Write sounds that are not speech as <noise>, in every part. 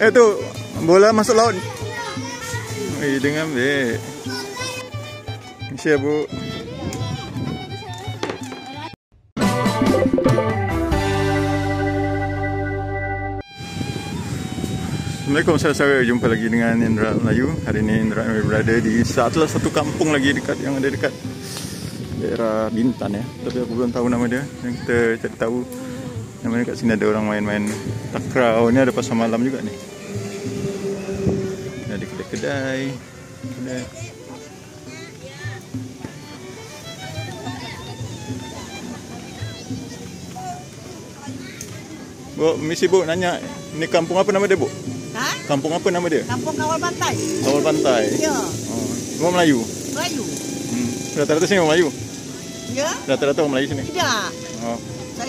Eh tu bola masuk laut. Eh dengan ambil. Mesti bu. Assalamualaikum saudara-saudara Jumpa lagi dengan Indra Melayu Hari ini Indra Melayu berada di salah satu kampung lagi dekat Yang ada dekat daerah Bintan ya Tapi aku belum tahu nama dia Yang kita cari tahu Nama dekat sini ada orang main-main takraw Ini ada pasar malam juga ni Ada kedai-kedai Kedai Bu, misi bu nanya Ini kampung apa nama dia bu? Ha? Kampung apa nama dia? Kampung Kawal Pantai. Kawal Pantai Ya. oh. Semua Melayu? Melayu. Hmm. Rata-rata sini orang Melayu? Ya. Rata-rata orang Melayu sini? Tidak. Oh.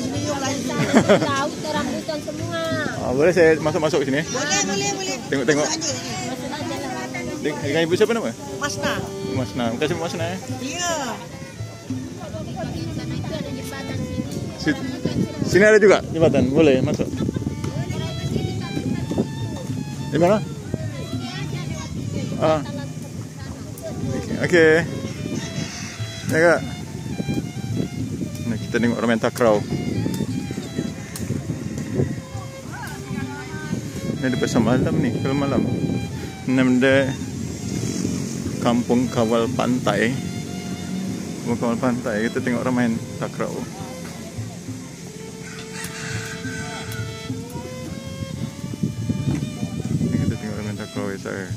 Laut rambutan semua. Ah, boleh saya masuk-masuk ke sini? Boleh, boleh, boleh. Tengok-tengok. Masuk aja lah. Dengan ibu siapa nama? Masna. Masna. Kasih Masna eh. Ya. Sini. Si- Sini ada juga jembatan. Boleh masuk. Di mana? Ah. Okey. Ya kak. Nah, kita tengok orang main ada pasar malam ni, kalau malam. Nama dia Kampung Kawal Pantai. Kampung Kawal Pantai, kita tengok orang main takraw. Kita tengok orang main takraw saya.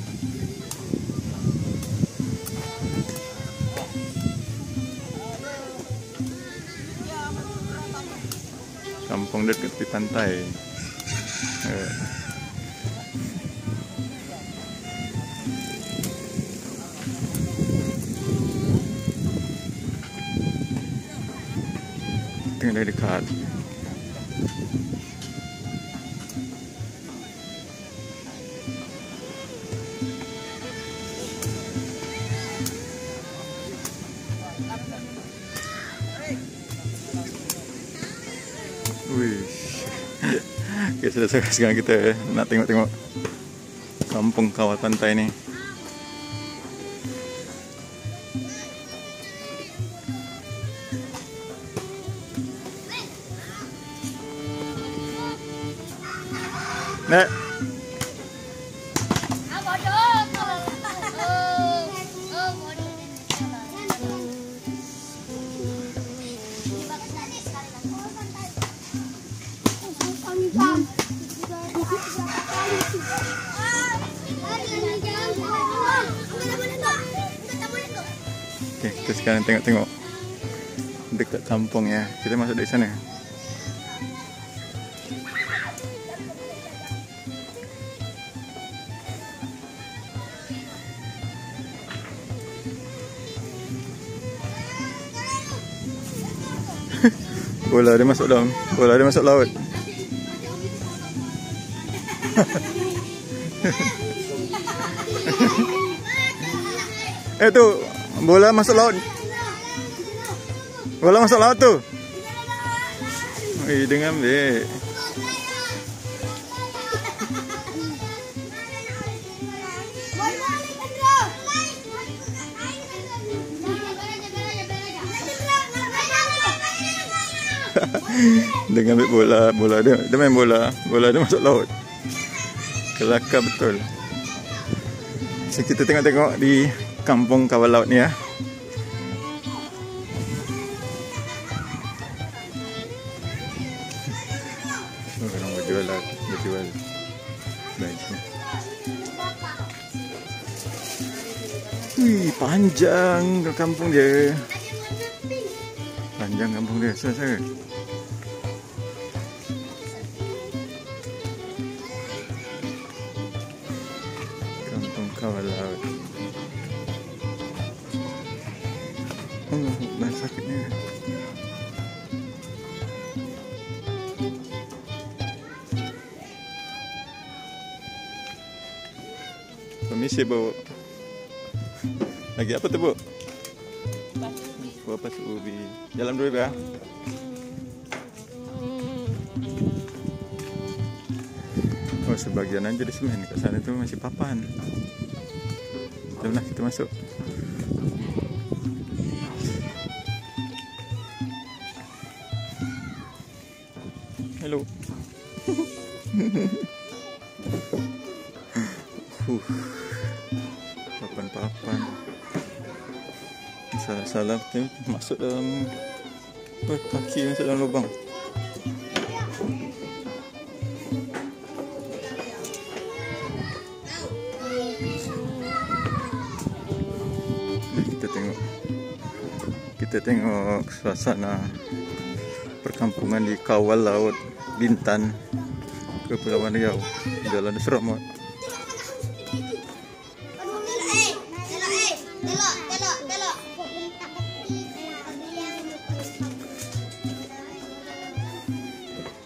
Kampung dekat tepi pantai. Eh. Tengok dari dekat. <laughs> Okay, sudah sekarang kita nak tengok-tengok kampung kawal pantai ni. Oh, bodoh. okay, kita sekarang tengok-tengok dekat kampung ya. Kita masuk dari sana. <laughs> Bola dia masuk dalam. Bola dia masuk laut. <laughs> Eh tu, bola masuk laut. Bola masuk laut tu. Eh, dengan ambil. Dengan ambil bola, bola dia, dia main bola, bola dia masuk laut. Kelakar betul. So, kita tengok-tengok di kampung kawal laut ni ya. Oh, orang berjual lah, berjual. Baik. Wih, panjang ke kampung dia. Panjang kampung dia, saya-saya. Dah sakitnya. Permisi, Bu. Lagi apa tu, Bu? Buah pasu ubi. Jalan dulu, ya. Oh, sebagian aja di semen. Kat sana tu masih papan. Jomlah kita masuk. <laughs> huh. Papan-papan. Salah-salah tu masuk dalam oh, kaki masuk dalam lubang. Kita tengok kita tengok suasana perkampungan di kawal laut Bintan Kepulauan Riau Jalan Seramot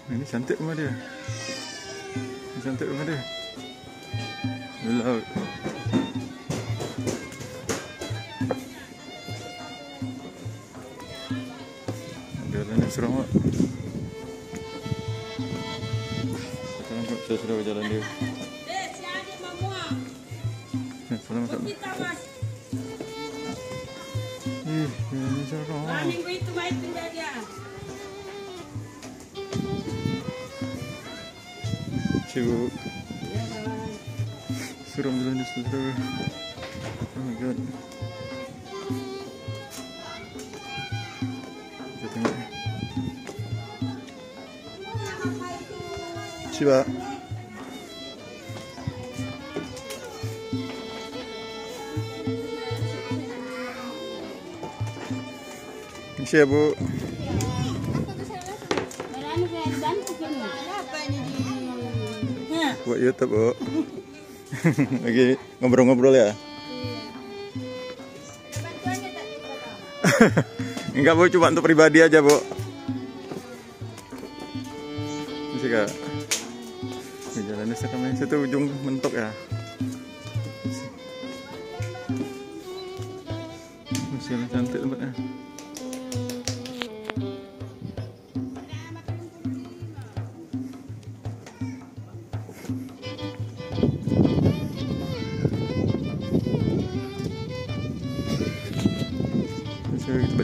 Ini cantik rumah dia. Ini cantik rumah dia. Di laut Jalan Seramot Saya sudah berjalan dia. Selamat kat Ih, ini seram jalan dia. Saudara Oh my god. Kita tengok ini di? Ha? Buat YouTube bu. <laughs> Lagi ngobrol-ngobrol ya? <laughs> Enggak bu, cuma untuk pribadi aja bu. Masih kak jalannya sekarang situ ujung mentok ya. Masih yang cantik tempatnya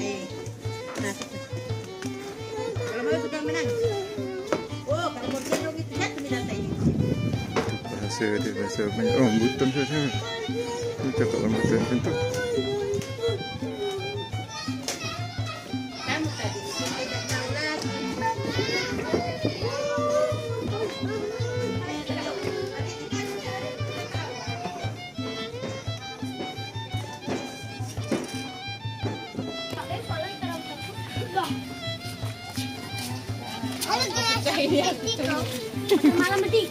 Kalau mau sudah menang. Oh, kalau mau menang gitu ya, tidak tahu. Bahasa dia bahasa banyak Oh, rambutan saya Dia cakap rambutan macam tu Malam mati.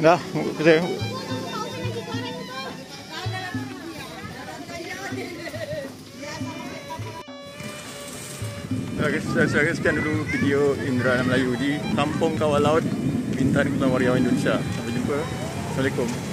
Dah, kita saya, saya sekian dulu video Indra Melayu di Kampung Kawal Laut Bintan Kepulauan Riau Indonesia. Sampai jumpa. Assalamualaikum.